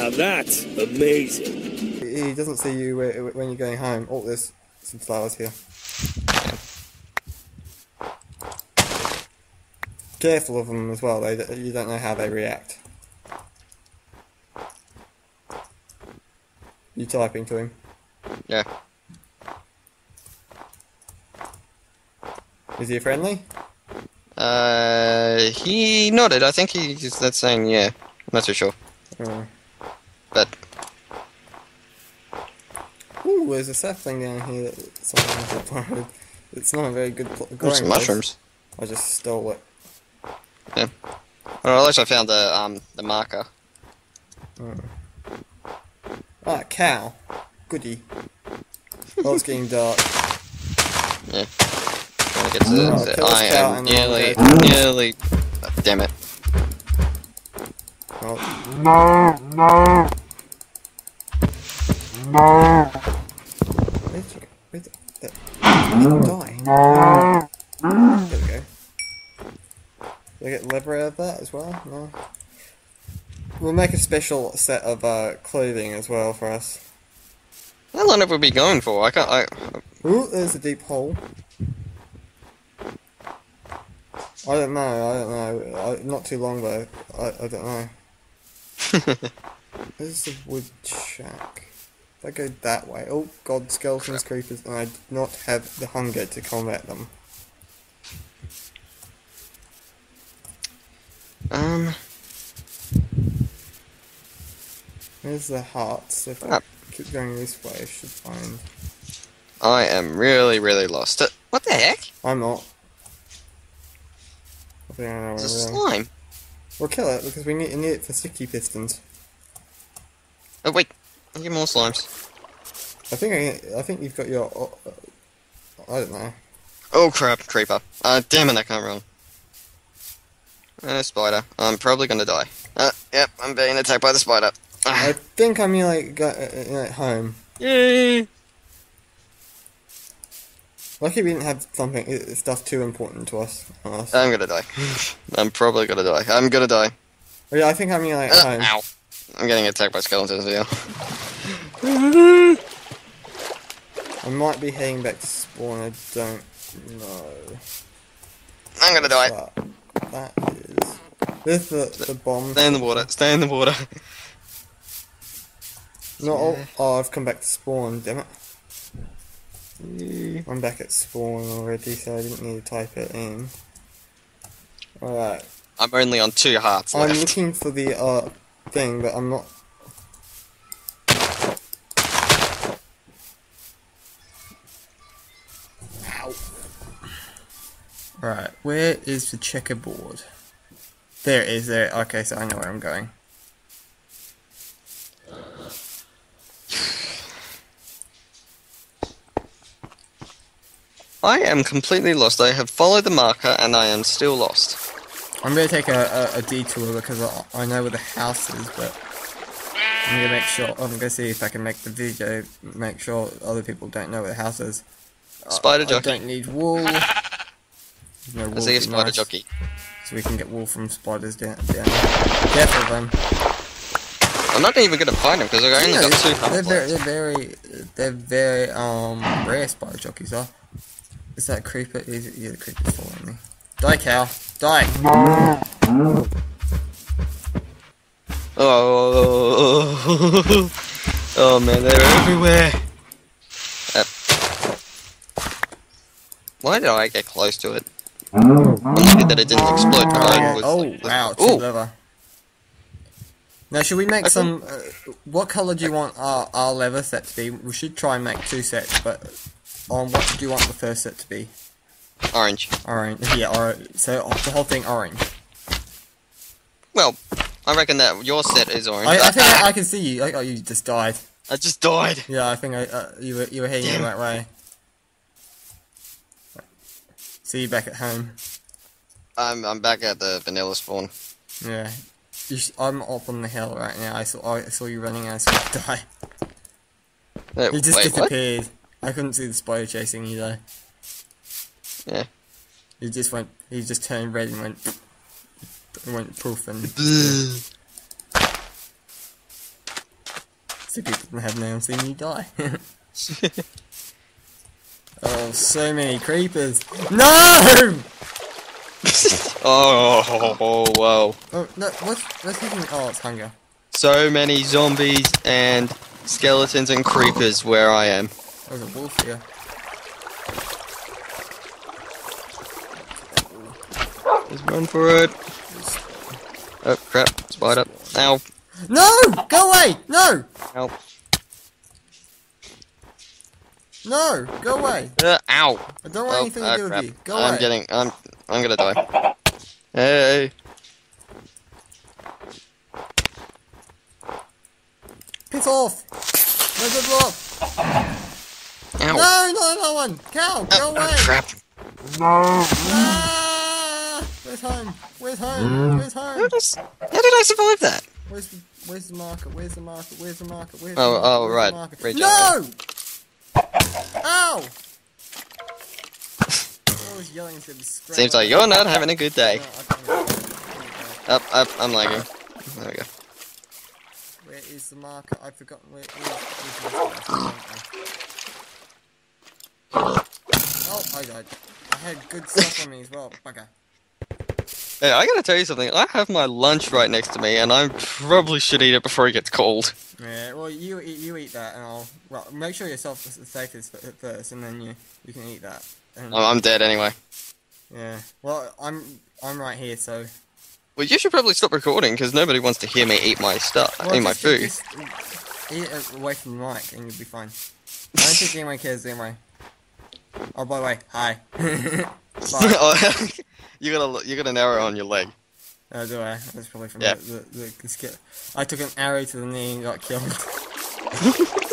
Now that's amazing. He doesn't see you when you're going home. Oh, there's some flowers here. Careful of them as well. They you don't know how they react. You typing to him? Yeah. Is he friendly? Uh, he nodded. I think he's that's saying yeah. I'm not too sure, Oh. But Ooh, there's a sapling down here that someone has borrowed. It's not a very good pl- there's growing some mushrooms. I just stole it. Yeah. Well, at least I found the um the marker. Ah, cow. Goody. Oh, it's getting dark. Yeah. Trying to get to Oh, the, kill I am nearly, nearly. oh, damn it. Oh. Where'd you, where'd the, that, it's dying. There we go. Did I get out of that as well? No. We'll make a special set of uh, clothing as well for us. How long have we been going for? I can't. I, Ooh, there's a deep hole. I don't know, I don't know. I, not too long though. I, I don't know. There's the wood shack. If I go that way. Oh god, skeletons, creepers, and I do not have the hunger to combat them. um. There's the hearts. If I Ah. keep going this way, I should find. I am really, really lost. Uh, What the heck? I'm not. I think I know It's a where we are. slime. We'll kill it because we need, need it for sticky pistons. Oh wait, I get more slimes. I think I, I think you've got your. Uh, uh, I don't know. Oh crap, creeper. Uh, damn it, I can't run. Uh, spider. I'm probably gonna die. Uh, yep, I'm being attacked by the spider. I Ah, think I'm nearly go, uh, uh, at home. yay! Lucky we didn't have something uh, stuff too important to us. us. I'm gonna die. I'm probably gonna die. I'm gonna die. Oh, yeah, I think I'm nearly at Uh, home. ow. I'm getting attacked by skeletons here. I might be heading back to spawn. I don't know. I'm gonna die. But that is. There's the the bomb. Stay in the water. Stay in the water. Not all. Oh, I've come back to spawn. Damn it. I'm back at spawn already, so I didn't need to type it in. Alright. I'm only on two hearts I'm left. looking for the uh thing, but I'm not. Ow. Right, where is the checkerboard? There it is. There. Okay, so I know where I'm going. I am completely lost. I have followed the marker and I am still lost. I'm gonna take a, a, a detour because I, I know where the house is, but I'm gonna make sure. I'm gonna see if I can make the video make sure other people don't know where the house is. Spider I jockey. don't need wool. No I see a spider nice, jockey. So we can get wool from spiders down. down. Careful them. I'm not even gonna find him because I only Yeah, got two they're very, they're very, they're very um rare spider jockeys. Are. Is that a creeper? Is it? Yeah, the creeper's following me. Die, cow. Die. Oh, oh man, they're everywhere. Uh, why did I get close to it? Needed that it didn't explode. I was Oh wow, Ooh, leather. Now, should we make some? Uh, what color do you want our, our leather set to be? We should try and make two sets, but on what do you want the first set to be? Orange. Orange. Yeah, orange. So the whole thing orange. Well, I reckon that your set is orange. I, I think I, I can see you. I, oh, you just died. I just died. Yeah, I think I uh, you were you were heading the Damn. right way. See you back at home. I'm I'm back at the vanilla spawn. Yeah. You sh- I'm up on the hill right now. I saw I saw you running and I saw you die. Uh, You just wait, what? disappeared. I couldn't see the spider chasing you though. Yeah. He just went. He just turned red and went. and went poof and. so people can have now see you die. oh, so many creepers. No! oh, oh, whoa. Oh, no, what's, what's happening? Oh, it's hunger. So many zombies and skeletons and creepers where I am. There's a wolf here. Just run for it. Oh crap, spider. Ow. No! Go away! No! Ow. No! Go away! Uh, ow. I don't want Oh, anything ah, to do crap. with you. Go I'm away. getting I'm I'm gonna die. Hey. Piss off! No, go blow! Ow. No, no, no one! Cow, go Oh, away! oh, crap. Ah! Where's home? Where's home? Hmm. Where's How, home? does, how did I survive that? Where's the, where's the marker? Where's the marker? Where's the marker? Where's Oh, the oh, oh Where's right. The? Reach no! Ow! Yelling. Seems like you're not having a good day. No, I can't hear it. Up, up, I'm lagging. There we go. Where is the marker? I've forgotten where it is. Where's the marker? Oh, I died. I had good stuff on me as well. Bugger. Hey, I gotta tell you something. I have my lunch right next to me, and I probably should eat it before it gets cold. Yeah, well, you eat, you eat that, and I'll well make sure yourself is safe first, and then you you can eat that. And, I'm, dead anyway. yeah. Well, I'm I'm right here, so. Well, you should probably stop recording because nobody wants to hear me eat my stuff, Well, eat my food. just eat it away from the mic, and you'll be fine. I don't think anyone cares anyway. Oh, by the way, hi. You got a you got an arrow on your leg. Oh, do I? That's probably from Yeah. the, the, the, skill. I took an arrow to the knee and got killed.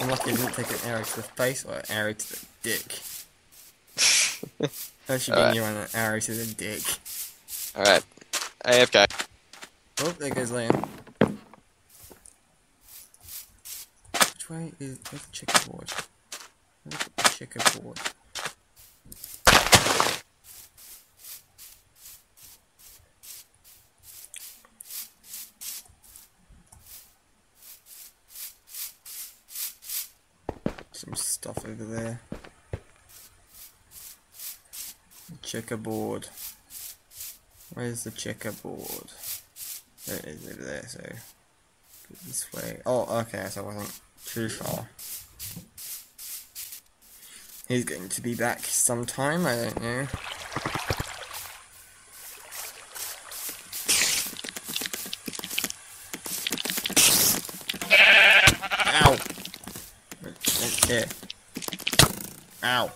I'm lucky I didn't take an arrow to the face or an arrow to the dick. That should be Alright. new one, an arrow to the dick. All right, AFK. Oh, there goes Liam. Which way is where's the checkerboard? Where's the checkerboard? Some stuff over there. Checkerboard. Where's the checkerboard? There it is over there, so this way. Oh, okay, so I wasn't too far. He's going to be back sometime, I don't know. Ow! There. Ow.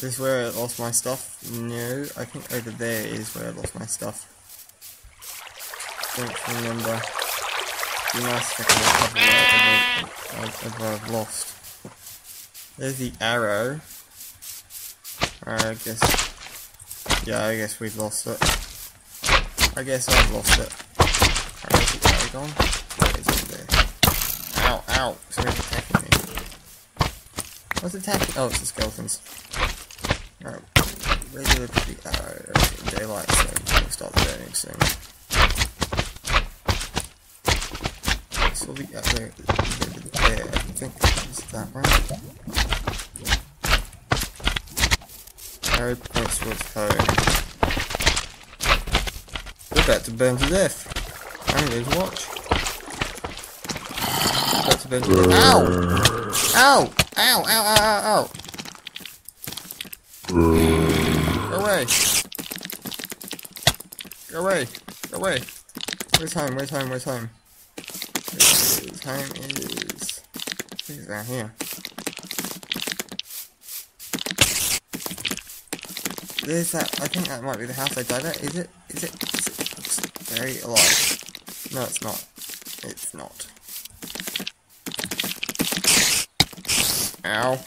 This is where I lost my stuff? No, I think over there is where I lost my stuff. Don't remember. Be nice if I can whatever I've, lost. There's the arrow. Uh, I guess. Yeah, I guess we've lost it. I guess I've lost it. Where's the arrow gone? There it is over there. Ow, ow! Somebody's attacking me. What's attacking? Oh, it's the skeletons. Where I the arrow? Okay, uh, daylight, so we'll start burning soon. So the arrow over there, I think it's that right. Points towards home. We're about to burn to death. I'm to watch. About to burn to death. Ow! Ow! Ow! Ow! Ow! Ow! Ow! Go away! Go away! Go away! Where's home? Where's home? Where's home? Where's home is... Is down here. There's that, I think that might be the house I died at. Is it? Is it? Is it? Looks very alive. No, it's not. It's not. Ow.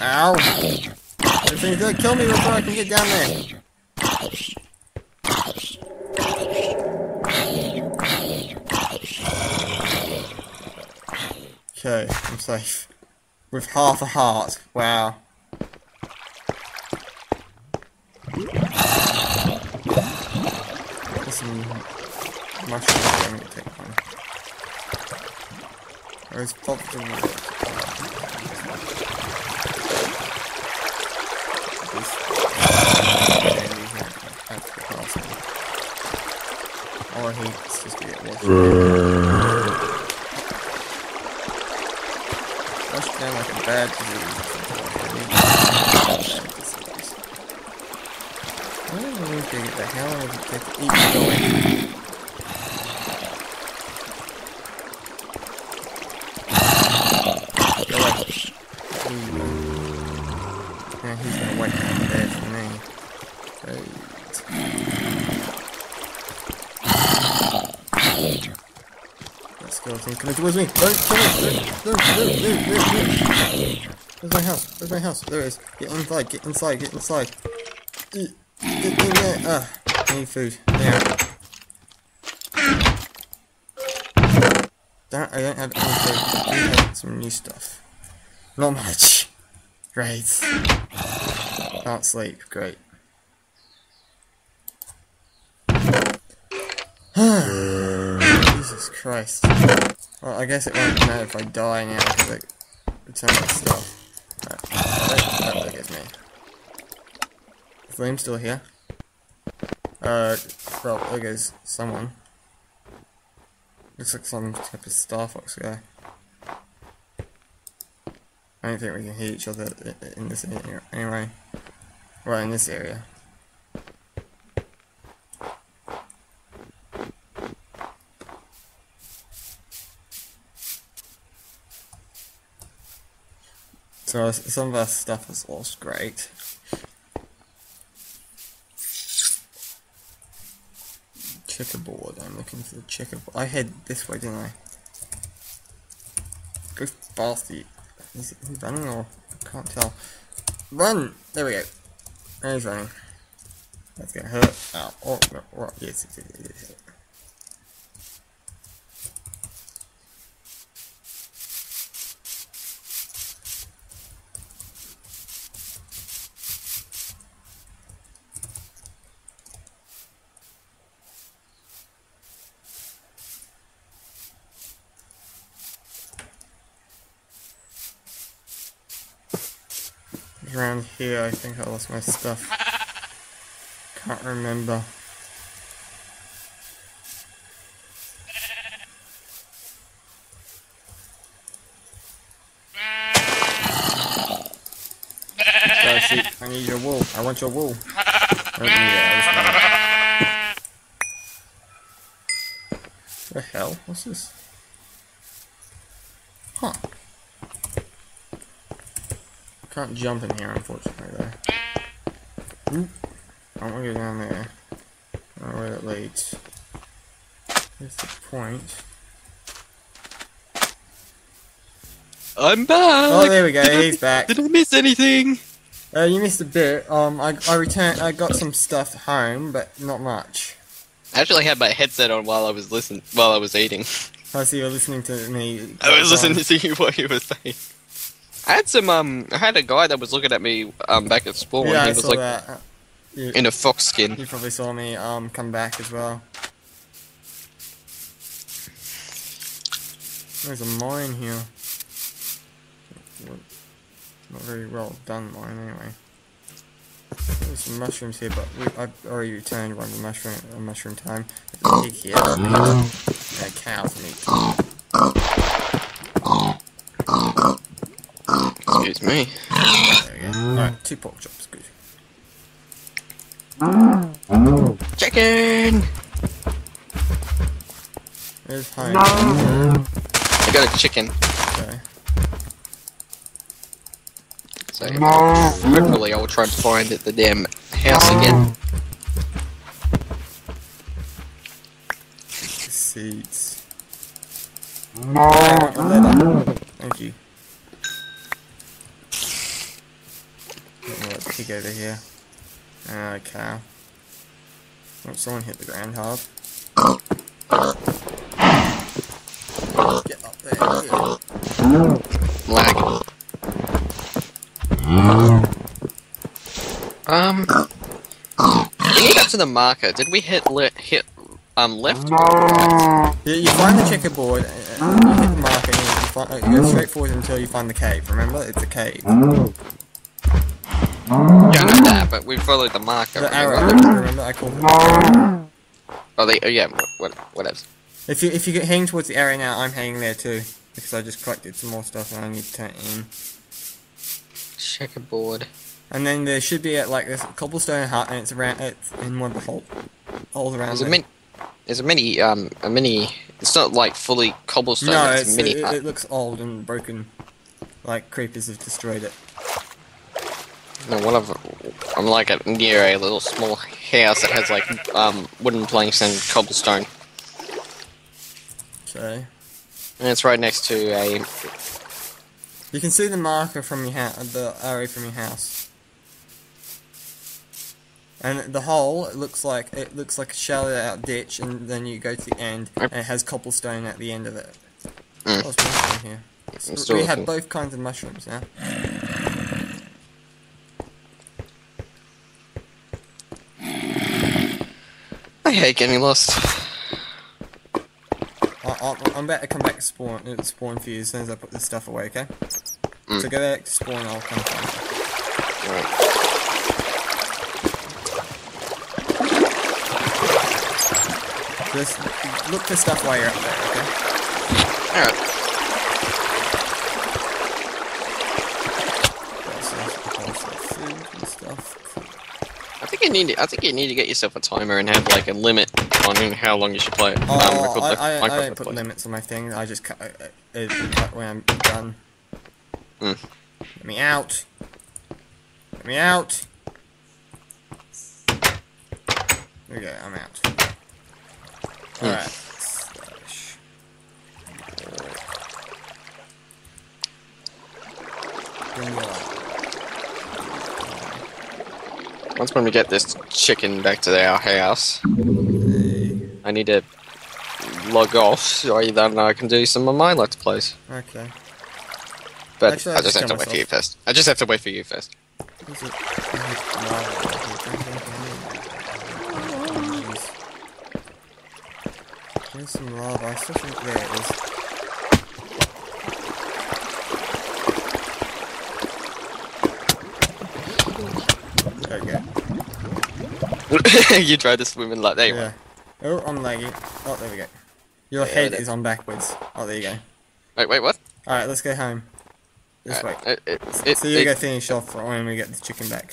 Ow! Everything's gonna kill me before I can get down there. Okay, I'm safe. With half a heart. Wow. Any mushrooms, I'm gonna take one. Pop I is just to get washed. Washed down like a. Bad disease. Of it. Eat. There you go. Yeah, he's gonna towards me. Don't kill me. Don't, don't, don't, don't, don't, don't. Where's my house? Where's my house? There it is. Get inside. Get inside. Get inside. Get get there. Ah, I need food. There. Don't, I don't have any food. I have some new stuff. Not much. Great. Can't sleep. Great. Jesus Christ. Well, I guess it won't matter if I die now because I return my stuff. That, that gets me. Liam still here? Uh, well, there goes someone. Looks like some type of Star Fox guy. I don't think we can hit each other in this area anyway. Well, in this area. So some of our stuff is lost. Great. Checkerboard. I'm looking for the checkerboard. I head this way, didn't I? Go fast, you. Is he running or I can't tell. Run! There we go. There he's running. That's gonna hurt. Ow. Oh, no. Oh, yes, yes, yes, yes, yes. Around here, I think I lost my stuff. Can't remember. I need your wool. I want your wool. It. The hell? What's this? Can't jump in here, unfortunately, though. Oop. I don't want to go down there. I where that leads. Here's the point. I'm back. Oh, there we go. He's back. Did I miss anything? Uh, you missed a bit. Um, I I returned. I got some stuff home, but not much. I actually had my headset on while I was listening while I was eating. I see you're listening to me. I was um, listening to you what you were saying. I had some um I had a guy that was looking at me um back at school Yeah, and I he was saw like that. Uh, You, in a fox skin. you probably saw me um come back as well. There's a mine here. Not very well done mine anyway. There's some mushrooms here, but we, I've already returned one of the mushroom mushroom time. There's a pig here. And a cow for me. Excuse me. There we go. Alright, two pork chops, good. Chicken. There's home. I got a chicken. Okay. So hopefully I'll try to find it the damn house again. Seeds. I want. Thank you. Another pig over here. A cow. Oh, someone hit the ground hard. Get up there. Yeah. Lag. Um, when you got to the marker, did we hit hit Um, left. You, you find the checkerboard, uh, uh, you hit the marker, and you, find, uh, you go straight forward until you find the cave. Remember, it's a cave. We followed the marker. The arrow. remember? I called it. Oh, they, oh yeah, what, what, whatever. If you if you get heading towards the area now, I'm hanging there too because I just collected some more stuff and I need to turn it in. Checkerboard. And then there should be a, like this cobblestone hut, and it's around it's in one of the hole, holes around. There's a there. mini. There's a mini. Um, a mini. It's not like fully cobblestone. No, it's, it's, a mini it, it looks old and broken. Like creepers have destroyed it. One of I'm like at, near a little small house that has like um wooden planks and cobblestone, So and it's right next to a. you can see the marker from your house, the arrow from your house. And the hole it looks like it looks like a shallow out ditch, and then you go to the end, and it has cobblestone at the end of it. Mm. What's mushroom here? Still we have both kinds of mushrooms now. I hate getting lost. I, I'm about to come back to spawn, uh, spawn for you as soon as I put this stuff away, okay? Mm. So go back to spawn, I'll come find you. Alright. Just look for stuff while you're up there, okay? Alright. There's a whole set of food and stuff. I think you need. To, I think you need to get yourself a timer and have like a limit on how long you should play it. Um, Oh, I, I, I don't put play. limits on my thing. I just cut, uh, uh, when I'm done. Mm. Let me out. Let me out. There we go, I'm out. Hmm. Alright. Slash. Bring it up. Once when we get this chicken back to our house, I need to log off so then I can do some of my let's plays. Okay. But Actually, I I'll just have to kill wait for you first. I just have to wait for you first. Jeez. Some lava. I still think there it is. There we go. you tried to swim in like there Yeah. Oh, I'm. Oh, there we go. Your Yeah, head is on backwards. Oh, there you go. Wait, wait, what? Alright, let's go home. This way. Uh, It, it, it, So you go finish off when we get the chicken back.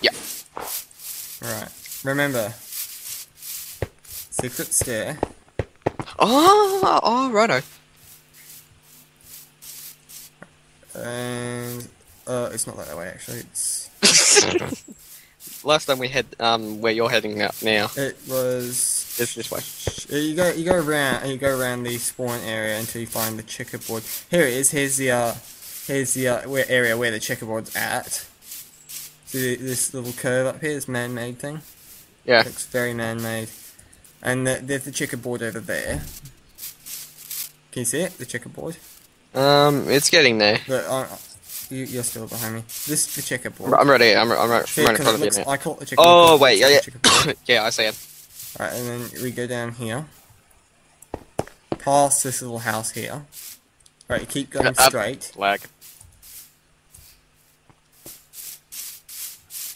Yeah. Right. Remember. Secret stair. Oh, oh, righto. And uh, it's not that way actually. It's Last time we had um where you're heading out now. it was. It's this way. You go you go around and you go around the spawn area until you find the checkerboard. Here it is. Here's the uh, here's the uh, where area where the checkerboard's at. See this little curve up here, this man-made thing. Yeah. Looks very man-made. And the, there's the checkerboard over there. Can you see it? The checkerboard. Um, it's getting there. The, uh, you, you're still behind me. This is the checkerboard. I'm ready. I'm, I'm, right- I'm right in front of you now. I call it the checkerboard. Oh wait, yeah, yeah, yeah. I see it. Right, and then we go down here. Past this little house here. Right, keep going Up. straight. Lag.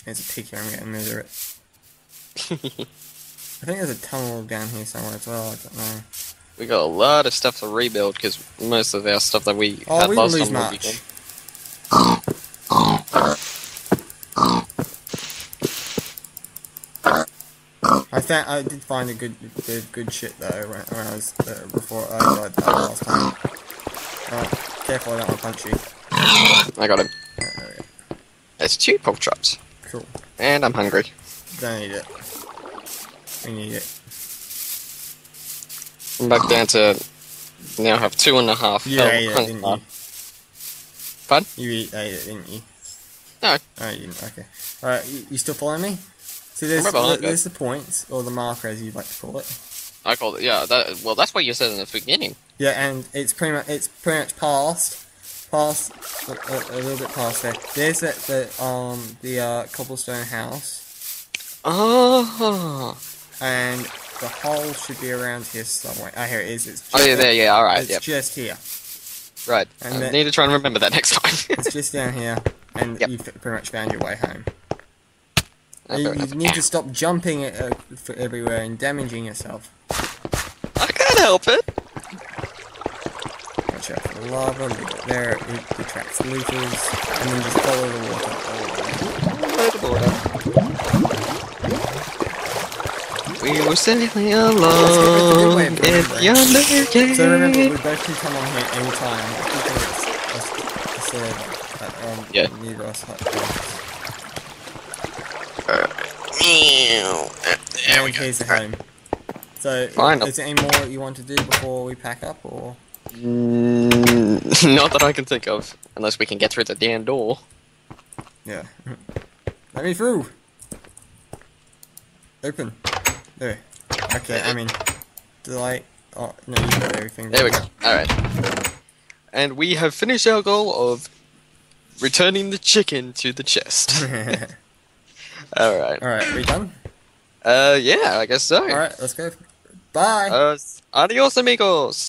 There's a pig here, I'm gonna murder it. I think there's a tunnel down here somewhere as well, I don't know. We got a lot of stuff to rebuild because most of our stuff that we Oh, had we last time much. I found, I did find a good, good, good shit though when, when I was uh, before I died that last time. Right, careful, I don't want to punch you. I got him. Right, there we go. There's two pork chops, Cool. and I'm hungry. Don't need it. We need it. I'm back down to now have two and a half. You ate it, didn't you? Pardon? You eat, ate it, didn't you? No. Oh, you didn't. Okay. Alright, you, you still following me? See, there's, I'm right behind you. there's the points, or the marker as you'd like to call it. I called it. Yeah. That, well, that's what you said in the beginning. Yeah, and it's pretty much it's pretty much past, past a, a, a little bit past there. There's the, the um the uh, cobblestone house, Oh. and the hole should be around here somewhere. Ah, here it is. It's just, Oh yeah, there. Yeah. All right. It's Yep. just here. Right. and I need to try and remember that next time. It's just down here, and Yep. you've pretty much found your way home. Oh, you you need to stop jumping uh, everywhere and damaging yourself. I can't help it. Watch out for the lava, there, it attracts looters, and then just follow the water all the way. Follow the border. We were sailing along in yonder gate. So remember, we both can come on here anytime. Even if it's a, a server um, Yeah. near us. Like, There we and go. here's the home. So, Fine. is there any more you want to do before we pack up, or? Mm, not that I can think of, unless we can get through the damn door. Yeah. Let me through! Open. There. Okay, I mean, do I... Oh, no, you got everything. There we go. Alright. And we have finished our goal of returning the chicken to the chest. Alright. Alright, we done? Uh, yeah, I guess so. Alright, let's go. Bye! Uh, adios, amigos!